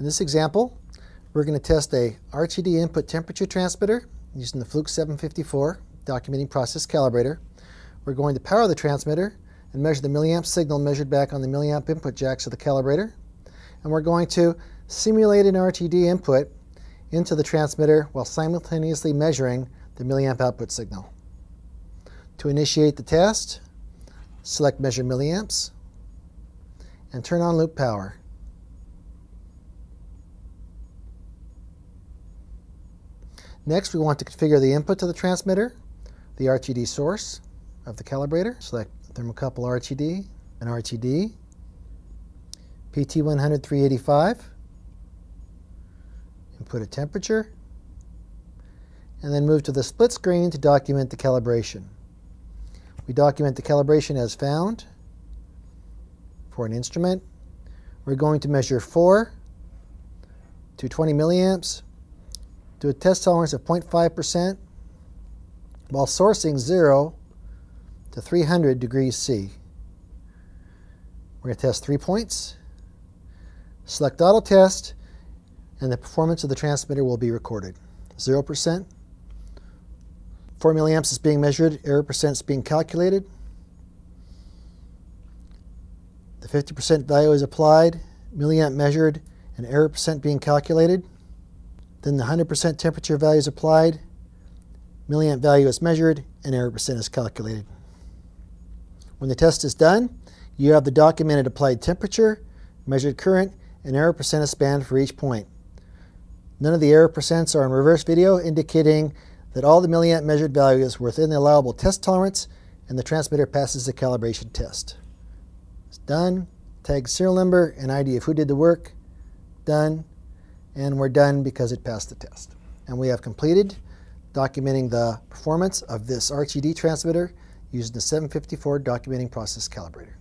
In this example, we're going to test a RTD input temperature transmitter using the Fluke 754 documenting process calibrator. We're going to power the transmitter and measure the milliamp signal measured back on the milliamp input jacks of the calibrator. And we're going to simulate an RTD input into the transmitter while simultaneously measuring the milliamp output signal. To initiate the test, select Measure Milliamps and turn on loop power. Next, we want to configure the input to the transmitter, the RTD source of the calibrator. Select thermocouple RTD and RTD, PT100 385, input a temperature, and then move to the split screen to document the calibration. We document the calibration as found for an instrument. We're going to measure 4 to 20 milliamps to a test tolerance of 0.5% while sourcing 0 to 300 degrees C. We're going to test three points. Select auto test and the performance of the transmitter will be recorded. 0%, 4 milliamps is being measured, error percent is being calculated. The 50% value is applied, milliamp measured, and error percent being calculated. Then the 100% temperature value is applied, milliamp value is measured, and error percent is calculated. When the test is done, you have the documented applied temperature, measured current, and error percent is spanned for each point. None of the error percents are in reverse video, indicating that all the milliamp measured values were within the allowable test tolerance and the transmitter passes the calibration test. It's done. Tag serial number and ID of who did the work. Done and we're done because it passed the test. And we have completed documenting the performance of this RTD transmitter using the 754 documenting process calibrator.